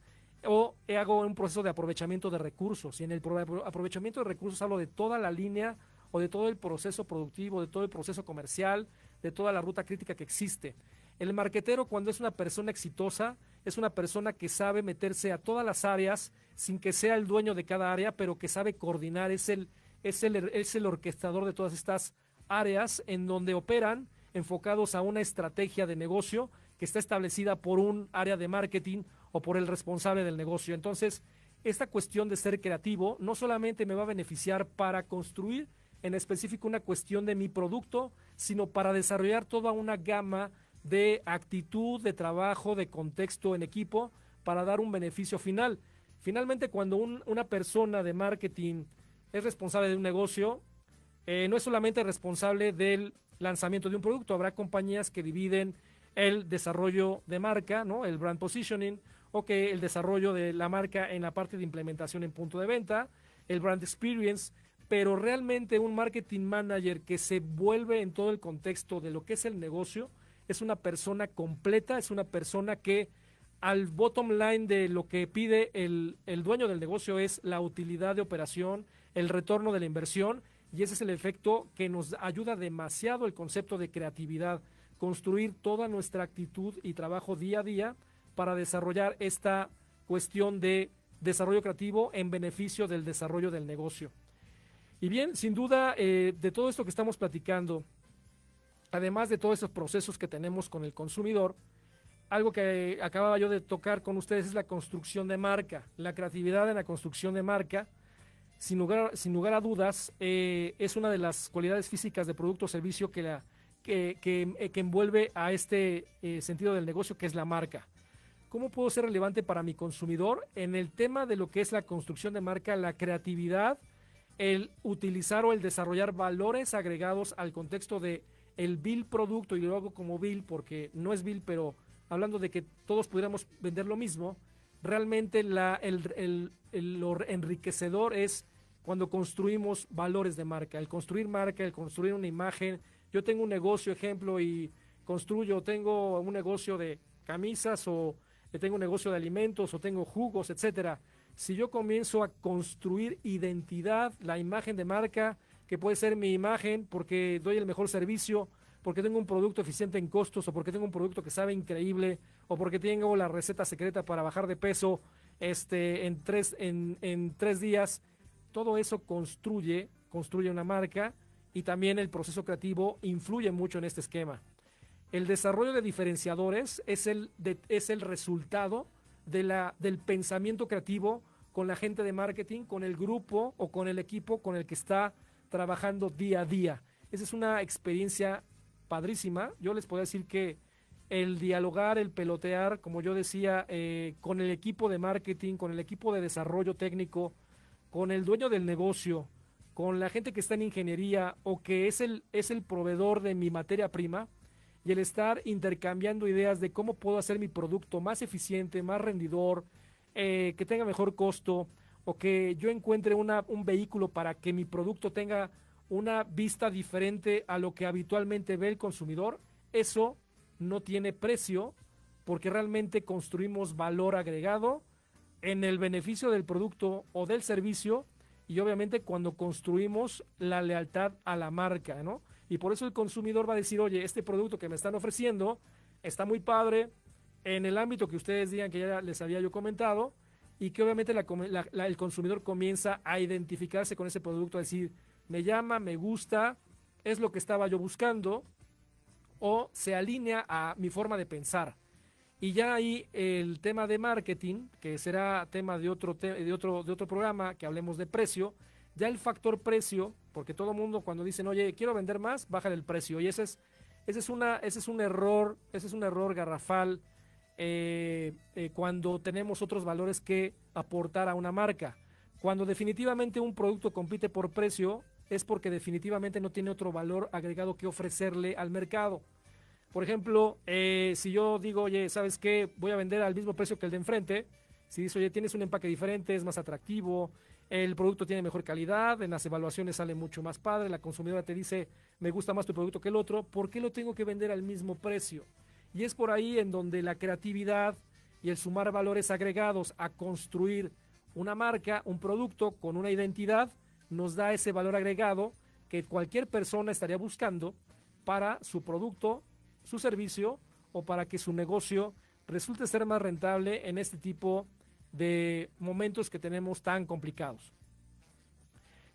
o hago un proceso de aprovechamiento de recursos. Y en el aprovechamiento de recursos hablo de toda la línea o de todo el proceso productivo, de todo el proceso comercial, de toda la ruta crítica que existe. El marquetero cuando es una persona exitosa es una persona que sabe meterse a todas las áreas sin que sea el dueño de cada área, pero que sabe coordinar, es el, es el, es el orquestador de todas estas áreas en donde operan enfocados a una estrategia de negocio que está establecida por un área de marketing o por el responsable del negocio. Entonces, esta cuestión de ser creativo no solamente me va a beneficiar para construir en específico una cuestión de mi producto, sino para desarrollar toda una gama de actitud, de trabajo, de contexto en equipo para dar un beneficio final. Finalmente, cuando una persona de marketing es responsable de un negocio, eh, no es solamente responsable del lanzamiento de un producto, habrá compañías que dividen el desarrollo de marca, ¿no? el brand positioning, o que el desarrollo de la marca en la parte de implementación en punto de venta, el brand experience, pero realmente un marketing manager que se vuelve en todo el contexto de lo que es el negocio, es una persona completa, es una persona que al bottom line de lo que pide el, el dueño del negocio es la utilidad de operación, el retorno de la inversión, y ese es el efecto que nos ayuda demasiado el concepto de creatividad, construir toda nuestra actitud y trabajo día a día para desarrollar esta cuestión de desarrollo creativo en beneficio del desarrollo del negocio. Y bien, sin duda, eh, de todo esto que estamos platicando, además de todos esos procesos que tenemos con el consumidor, algo que acababa yo de tocar con ustedes es la construcción de marca. La creatividad en la construcción de marca, sin lugar, sin lugar a dudas, eh, es una de las cualidades físicas de producto o servicio que, la, que, que, eh, envuelve a este sentido del negocio, que es la marca. ¿Cómo puedo ser relevante para mi consumidor? En el tema de lo que es la construcción de marca, la creatividad, el utilizar o el desarrollar valores agregados al contexto de el bill producto, y lo hago como bill porque no es bill, pero hablando de que todos pudiéramos vender lo mismo, realmente la, el, lo enriquecedor es cuando construimos valores de marca, el construir marca, el construir una imagen. Yo tengo un negocio, ejemplo, y construyo, tengo un negocio de camisas o tengo un negocio de alimentos o tengo jugos, etcétera. Si yo comienzo a construir identidad, la imagen de marca, que puede ser mi imagen porque doy el mejor servicio, porque tengo un producto eficiente en costos o porque tengo un producto que sabe increíble o porque tengo la receta secreta para bajar de peso este, en, tres, en, en tres días, todo eso construye, construye una marca y también el proceso creativo influye mucho en este esquema. El desarrollo de diferenciadores es el, es el resultado de la, del pensamiento creativo con la gente de marketing, con el grupo o con el equipo con el que está trabajando día a día. Esa es una experiencia padrísima. Yo les puedo decir que el dialogar, el pelotear, como yo decía, eh, con el equipo de marketing, con el equipo de desarrollo técnico, con el dueño del negocio, con la gente que está en ingeniería o que es el, es el proveedor de mi materia prima, y el estar intercambiando ideas de cómo puedo hacer mi producto más eficiente, más rendidor, eh, que tenga mejor costo o que yo encuentre una, un vehículo para que mi producto tenga una vista diferente a lo que habitualmente ve el consumidor, eso no tiene precio porque realmente construimos valor agregado en el beneficio del producto o del servicio y obviamente cuando construimos la lealtad a la marca, ¿no? Y por eso el consumidor va a decir, oye, este producto que me están ofreciendo está muy padre en el ámbito que ustedes digan que ya les había yo comentado y que obviamente el consumidor comienza a identificarse con ese producto, a decir, me llama, me gusta, es lo que estaba yo buscando o se alinea a mi forma de pensar. Y ya ahí el tema de marketing, que será tema de otro, de otro, de otro programa, que hablemos de precio, ya el factor precio, porque todo mundo cuando dicen, oye, quiero vender más, baja el precio. Y ese es Ese es, una, ese es un error, ese es un error garrafal eh, eh, cuando tenemos otros valores que aportar a una marca. Cuando definitivamente un producto compite por precio, es porque definitivamente no tiene otro valor agregado que ofrecerle al mercado. Por ejemplo, eh, si yo digo, oye, ¿sabes qué? Voy a vender al mismo precio que el de enfrente. Si dices, oye, tienes un empaque diferente, es más atractivo, el producto tiene mejor calidad, en las evaluaciones sale mucho más padre, la consumidora te dice, me gusta más tu producto que el otro, ¿por qué lo tengo que vender al mismo precio? Y es por ahí en donde la creatividad y el sumar valores agregados a construir una marca, un producto con una identidad, nos da ese valor agregado que cualquier persona estaría buscando para su producto, su servicio o para que su negocio resulte ser más rentable en este tipo de momentos que tenemos tan complicados.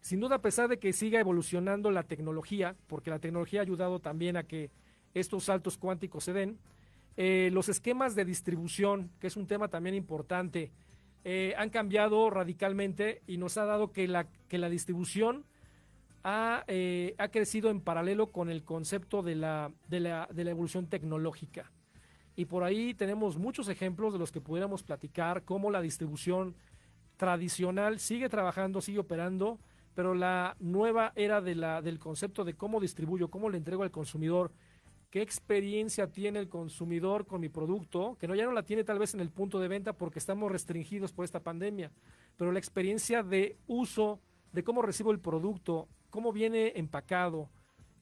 Sin duda, a pesar de que siga evolucionando la tecnología, porque la tecnología ha ayudado también a que estos saltos cuánticos se den, eh, los esquemas de distribución, que es un tema también importante, eh, han cambiado radicalmente y nos ha dado que la, que la distribución ha, eh, ha crecido en paralelo con el concepto de la, de la, de la evolución tecnológica. Y por ahí tenemos muchos ejemplos de los que pudiéramos platicar, cómo la distribución tradicional sigue trabajando, sigue operando, pero la nueva era de la, del concepto de cómo distribuyo, cómo le entrego al consumidor, qué experiencia tiene el consumidor con mi producto, que no ya no la tiene tal vez en el punto de venta porque estamos restringidos por esta pandemia, pero la experiencia de uso, de cómo recibo el producto, cómo viene empacado,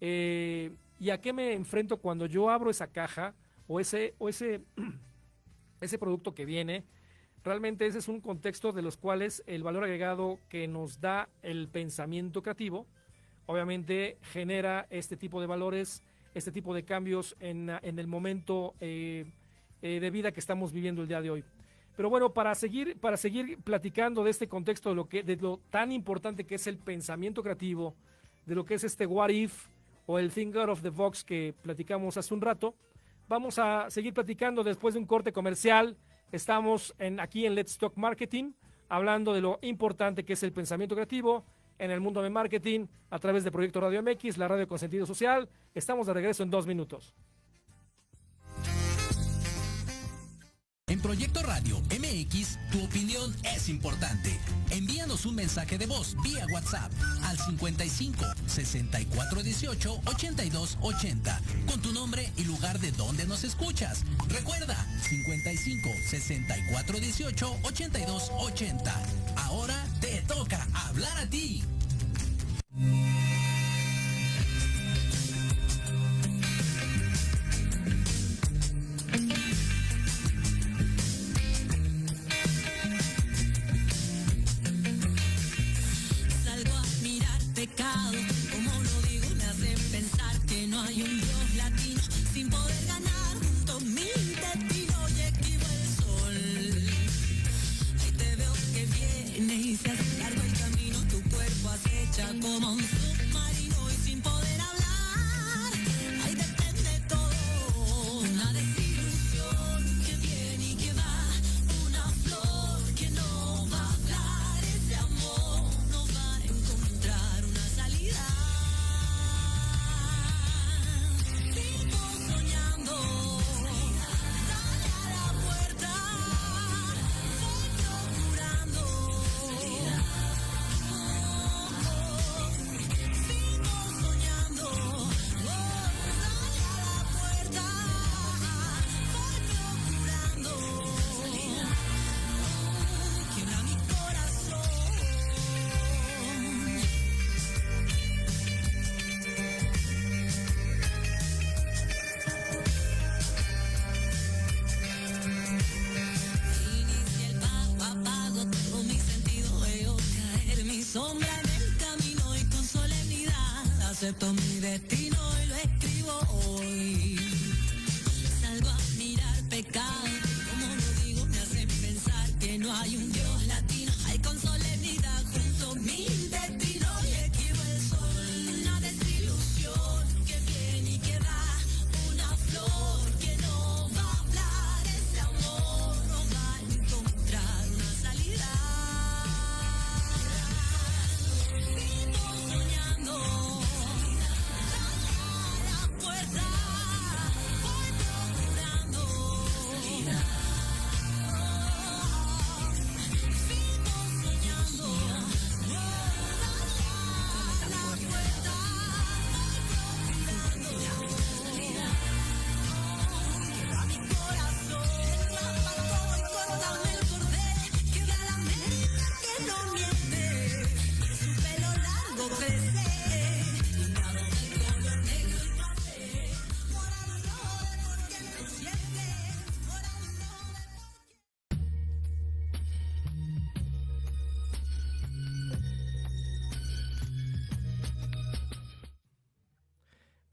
eh, y a qué me enfrento cuando yo abro esa caja o ese, o ese, [CLEARS THROAT] ese producto que viene, realmente ese es un contexto de los cuales el valor agregado que nos da el pensamiento creativo, obviamente genera este tipo de valores, este tipo de cambios en, en el momento eh, eh, de vida que estamos viviendo el día de hoy. Pero bueno, para seguir, para seguir platicando de este contexto, de lo, que, de lo tan importante que es el pensamiento creativo, de lo que es este what if o el think out of the box que platicamos hace un rato, Vamos a seguir platicando después de un corte comercial. Estamos aquí en Let's Talk Marketing, hablando de lo importante que es el pensamiento creativo en el mundo de marketing a través de Proyecto Radio MX, la radio con sentido social. Estamos de regreso en dos minutos. En Proyecto Radio MX, tu opinión es importante. Envíanos un mensaje de voz vía WhatsApp al 55 64 18 82 80 con tu nombre y lugar de donde nos escuchas. Recuerda 55 64 18 82 80. Ahora te toca hablar a ti.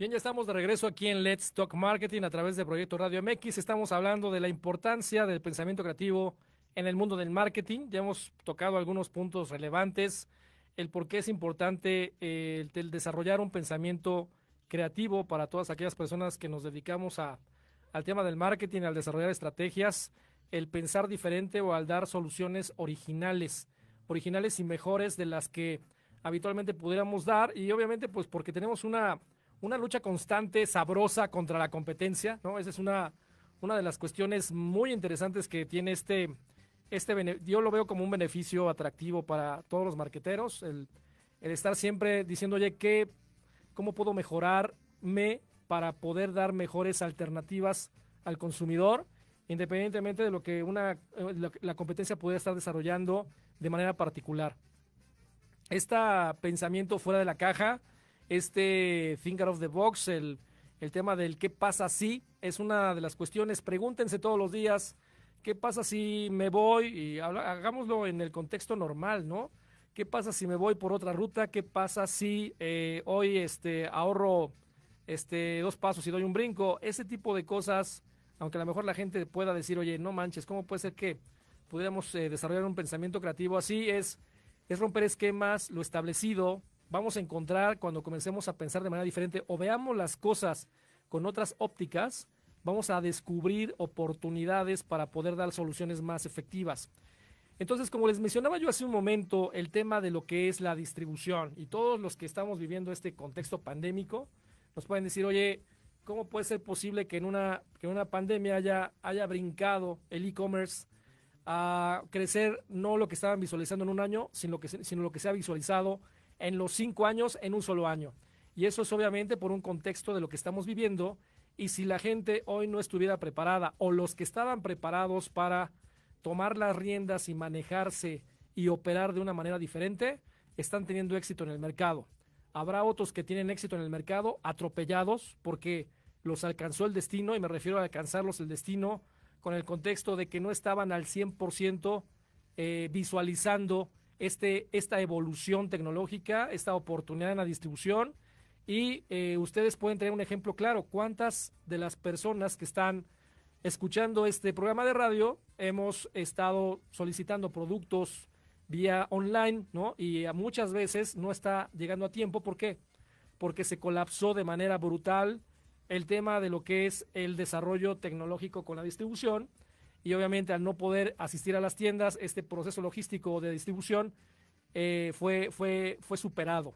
Bien, ya estamos de regreso aquí en Let's Talk Marketing a través de Proyecto Radio MX. Estamos hablando de la importancia del pensamiento creativo en el mundo del marketing. Ya hemos tocado algunos puntos relevantes, el por qué es importante eh, el, desarrollar un pensamiento creativo para todas aquellas personas que nos dedicamos a, al tema del marketing, al desarrollar estrategias, el pensar diferente o al dar soluciones originales, originales y mejores de las que habitualmente pudiéramos dar y obviamente pues porque tenemos una una lucha constante, sabrosa contra la competencia, ¿no? Esa es una, una de las cuestiones muy interesantes que tiene este, este, yo lo veo como un beneficio atractivo para todos los marqueteros, el, estar siempre diciendo, oye, ¿qué, ¿cómo puedo mejorarme para poder dar mejores alternativas al consumidor, independientemente de lo que una, eh, la competencia pueda estar desarrollando de manera particular? Este pensamiento fuera de la caja, este Finger of the Box, el, el tema del qué pasa si, es una de las cuestiones. Pregúntense todos los días, ¿qué pasa si me voy? Y hagámoslo en el contexto normal, ¿no? ¿Qué pasa si me voy por otra ruta? ¿Qué pasa si eh, hoy este, ahorro este, dos pasos y doy un brinco? Ese tipo de cosas, aunque a lo mejor la gente pueda decir, oye, no manches, ¿cómo puede ser que pudiéramos eh, desarrollar un pensamiento creativo así? Es, es romper esquemas, lo establecido, vamos a encontrar cuando comencemos a pensar de manera diferente o veamos las cosas con otras ópticas, vamos a descubrir oportunidades para poder dar soluciones más efectivas. Entonces, como les mencionaba yo hace un momento, el tema de lo que es la distribución y todos los que estamos viviendo este contexto pandémico, nos pueden decir, oye, ¿cómo puede ser posible que en una, que una pandemia haya, haya brincado el e-commerce a crecer no lo que estaban visualizando en un año, sino, que, sino lo que se ha visualizado en los cinco años en un solo año. Y eso es obviamente por un contexto de lo que estamos viviendo. Y si la gente hoy no estuviera preparada o los que estaban preparados para tomar las riendas y manejarse y operar de una manera diferente, están teniendo éxito en el mercado. Habrá otros que tienen éxito en el mercado atropellados porque los alcanzó el destino, y me refiero a alcanzarlos el destino con el contexto de que no estaban al 100% eh, visualizando este, esta evolución tecnológica, esta oportunidad en la distribución. Y eh, ustedes pueden tener un ejemplo claro. ¿Cuántas de las personas que están escuchando este programa de radio hemos estado solicitando productos vía online, ¿no? Y muchas veces no está llegando a tiempo. ¿Por qué? Porque se colapsó de manera brutal el tema de lo que es el desarrollo tecnológico con la distribución y obviamente al no poder asistir a las tiendas, este proceso logístico de distribución eh, fue, fue, fue superado.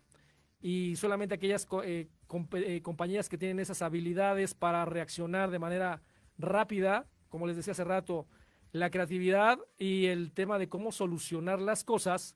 Y solamente aquellas eh, eh, compañías que tienen esas habilidades para reaccionar de manera rápida, como les decía hace rato, la creatividad y el tema de cómo solucionar las cosas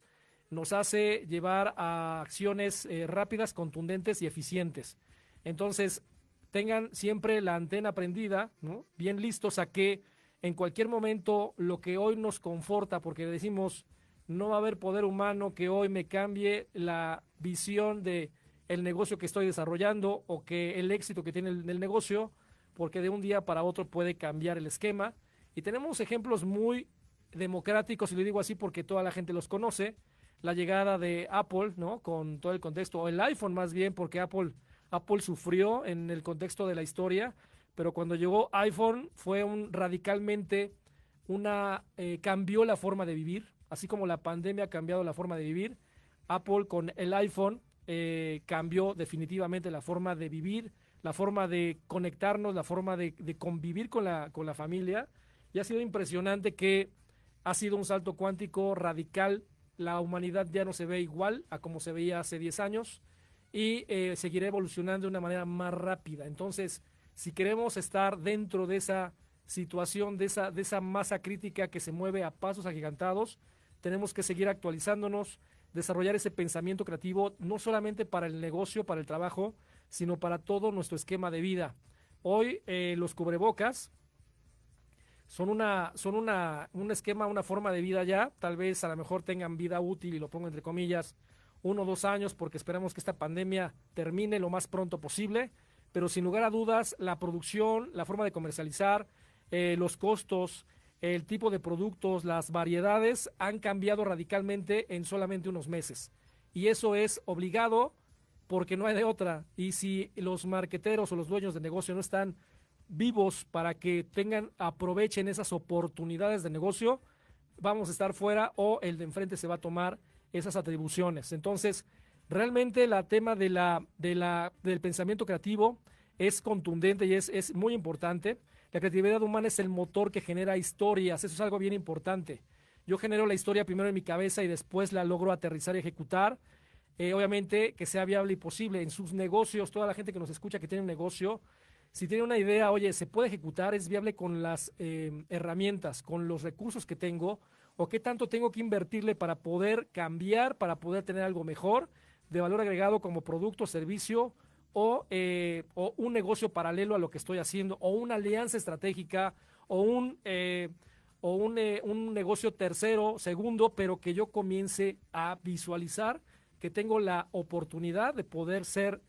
nos hace llevar a acciones rápidas, contundentes y eficientes. Entonces, tengan siempre la antena prendida, bien listos a que en cualquier momento lo que hoy nos conforta, porque decimos, no va a haber poder humano que hoy me cambie la visión de el negocio que estoy desarrollando o que el éxito que tiene el, el negocio, porque de un día para otro puede cambiar el esquema. Y tenemos ejemplos muy democráticos, y le digo así porque toda la gente los conoce, la llegada de Apple, ¿no? Con todo el contexto, o el iPhone más bien, porque Apple, Apple sufrió en el contexto de la historia, pero cuando llegó iPhone fue un radicalmente una eh, cambió la forma de vivir, así como la pandemia ha cambiado la forma de vivir. Apple con el iPhone eh, cambió definitivamente la forma de vivir, la forma de conectarnos, la forma de, de, convivir con la, con la familia. Y ha sido impresionante que ha sido un salto cuántico radical. La humanidad ya no se ve igual a como se veía hace 10 años y eh, seguirá evolucionando de una manera más rápida. Entonces, si queremos estar dentro de esa situación, de esa, de esa masa crítica que se mueve a pasos agigantados, tenemos que seguir actualizándonos, desarrollar ese pensamiento creativo, no solamente para el negocio, para el trabajo, sino para todo nuestro esquema de vida. Hoy eh, los cubrebocas son una, son una, un esquema, una forma de vida ya, tal vez a lo mejor tengan vida útil, y lo pongo entre comillas, uno o dos años, porque esperamos que esta pandemia termine lo más pronto posible pero sin lugar a dudas la producción, la forma de comercializar, eh, los costos, el tipo de productos, las variedades han cambiado radicalmente en solamente unos meses. Y eso es obligado porque no hay de otra. Y si los marqueteros o los dueños de negocio no están vivos para que tengan, aprovechen esas oportunidades de negocio, vamos a estar fuera o el de enfrente se va a tomar esas atribuciones. Entonces, realmente la tema de la, de la, del pensamiento creativo es contundente y es, es muy importante. La creatividad humana es el motor que genera historias, eso es algo bien importante. Yo genero la historia primero en mi cabeza y después la logro aterrizar y ejecutar. Eh, obviamente que sea viable y posible en sus negocios, toda la gente que nos escucha que tiene un negocio, si tiene una idea, oye, se puede ejecutar, es viable con las eh, herramientas, con los recursos que tengo, o qué tanto tengo que invertirle para poder cambiar, para poder tener algo mejor, de valor agregado como producto, servicio, o, eh, o un negocio paralelo a lo que estoy haciendo, o una alianza estratégica, o un, eh, o un, un negocio tercero, segundo, pero que yo comience a visualizar que tengo la oportunidad de poder ser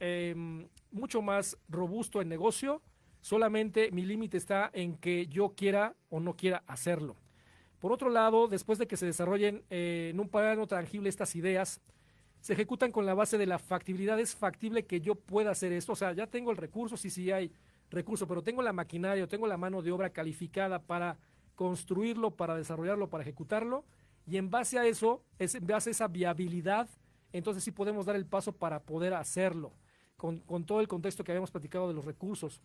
Em, mucho más robusto en negocio, solamente mi límite está en que yo quiera o no quiera hacerlo. Por otro lado, después de que se desarrollen eh, en un plano tangible estas ideas, se ejecutan con la base de la factibilidad. Es factible que yo pueda hacer esto. O sea, ya tengo el recurso, sí, sí hay recurso, pero tengo la maquinaria, tengo la mano de obra calificada para construirlo, para desarrollarlo, para ejecutarlo. Y en base a eso, es, en base a esa viabilidad, entonces sí podemos dar el paso para poder hacerlo con, todo el contexto que habíamos platicado de los recursos.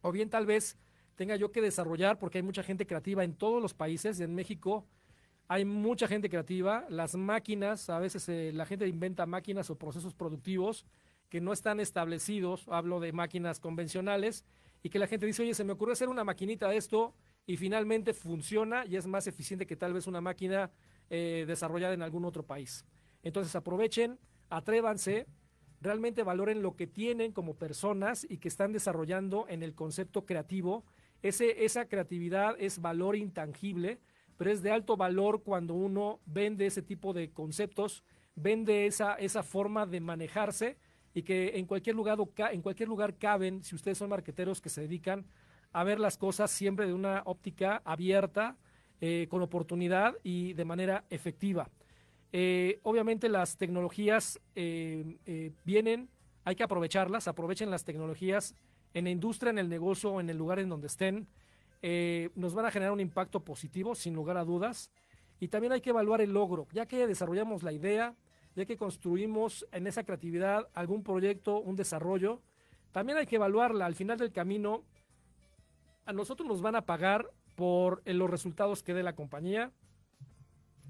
O bien tal vez tenga yo que desarrollar, porque hay mucha gente creativa en todos los países, en México hay mucha gente creativa, las máquinas, a veces eh, la gente inventa máquinas o procesos productivos que no están establecidos, hablo de máquinas convencionales, y que la gente dice, oye, se me ocurrió hacer una maquinita de esto y finalmente funciona y es más eficiente que tal vez una máquina eh, desarrollada en algún otro país. Entonces aprovechen, atrévanse, realmente valoren lo que tienen como personas y que están desarrollando en el concepto creativo. Ese, esa creatividad es valor intangible, pero es de alto valor cuando uno vende ese tipo de conceptos, vende esa, esa forma de manejarse y que en cualquier, lugar, en cualquier lugar caben, si ustedes son marqueteros que se dedican a ver las cosas siempre de una óptica abierta, eh, con oportunidad y de manera efectiva. Eh, obviamente las tecnologías eh, vienen, hay que aprovecharlas, aprovechen las tecnologías en la industria, en el negocio, en el lugar en donde estén. Nos van a generar un impacto positivo, sin lugar a dudas. Y también hay que evaluar el logro, ya que desarrollamos la idea, ya que construimos en esa creatividad algún proyecto, un desarrollo, también hay que evaluarla. Al final del camino, a nosotros nos van a pagar por los resultados que dé la compañía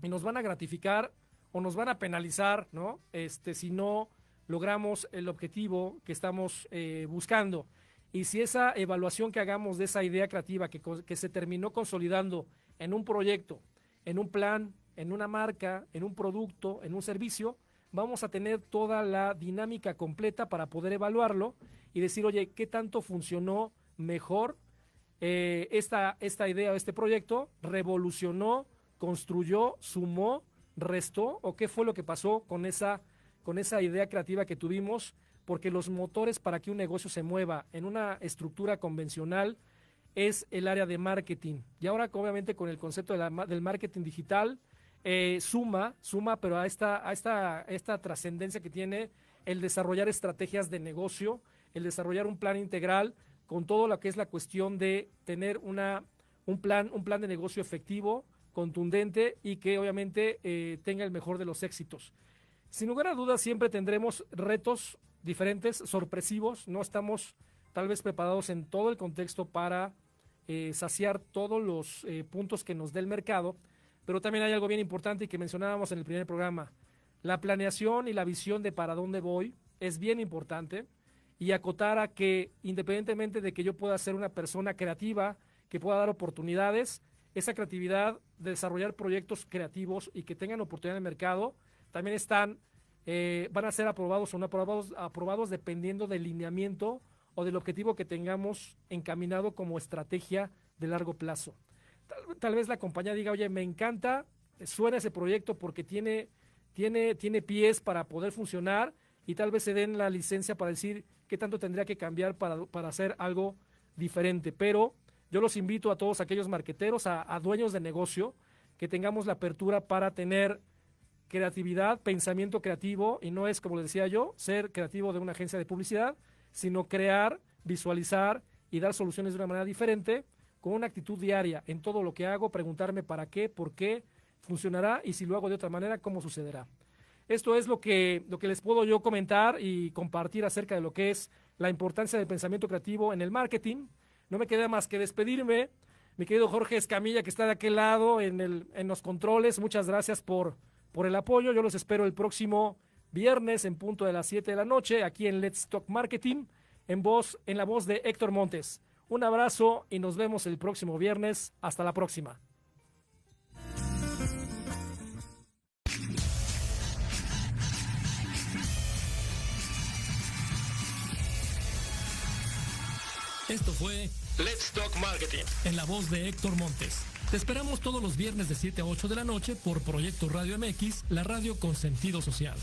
y nos van a gratificar o nos van a penalizar, ¿no? Este, si no logramos el objetivo que estamos eh, buscando. Y si esa evaluación que hagamos de esa idea creativa que, se terminó consolidando en un proyecto, en un plan, en una marca, en un producto, en un servicio, vamos a tener toda la dinámica completa para poder evaluarlo y decir, oye, ¿qué tanto funcionó mejor eh, esta, esta idea o este proyecto? ¿Revolucionó, construyó, sumó restó o qué fue lo que pasó con esa, con esa idea creativa que tuvimos, porque los motores para que un negocio se mueva en una estructura convencional es el área de marketing. Y ahora obviamente con el concepto del marketing digital, eh, suma, suma, pero a esta, a esta, esta trascendencia que tiene el desarrollar estrategias de negocio, el desarrollar un plan integral con todo lo que es la cuestión de tener una, un, plan, un plan de negocio efectivo, contundente y que obviamente eh, tenga el mejor de los éxitos. Sin lugar a dudas, siempre tendremos retos diferentes, sorpresivos. No estamos tal vez preparados en todo el contexto para eh, saciar todos los eh, puntos que nos dé el mercado, pero también hay algo bien importante que mencionábamos en el primer programa. La planeación y la visión de para dónde voy es bien importante y acotar a que independientemente de que yo pueda ser una persona creativa, que pueda dar oportunidades, esa creatividad de desarrollar proyectos creativos y que tengan oportunidad en el mercado, también están, eh, van a ser aprobados o no aprobados, aprobados dependiendo del lineamiento o del objetivo que tengamos encaminado como estrategia de largo plazo. Tal, vez la compañía diga, oye, me encanta, suena ese proyecto porque tiene, tiene, tiene pies para poder funcionar y tal vez se den la licencia para decir qué tanto tendría que cambiar para, para hacer algo diferente. Pero yo los invito a todos aquellos marqueteros, a, dueños de negocio, que tengamos la apertura para tener creatividad, pensamiento creativo, y no es, como les decía yo, ser creativo de una agencia de publicidad, sino crear, visualizar y dar soluciones de una manera diferente, con una actitud diaria en todo lo que hago, preguntarme para qué, por qué funcionará y si lo hago de otra manera, cómo sucederá. Esto es lo que, lo que les puedo yo comentar y compartir acerca de lo que es la importancia del pensamiento creativo en el marketing. No me queda más que despedirme. Mi querido Jorge Escamilla, que está de aquel lado en, el, en los controles, muchas gracias por, por el apoyo. Yo los espero el próximo viernes en punto de las 7 de la noche aquí en Let's Talk Marketing en voz en la voz de Héctor Montes. Un abrazo y nos vemos el próximo viernes. Hasta la próxima. Esto fue Let's Talk Marketing en la voz de Héctor Montes. Te esperamos todos los viernes de 7 a 8 de la noche por Proyecto Radio MX, la radio con sentido social.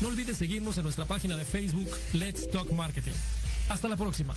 No olvides seguirnos en nuestra página de Facebook Let's Talk Marketing. Hasta la próxima.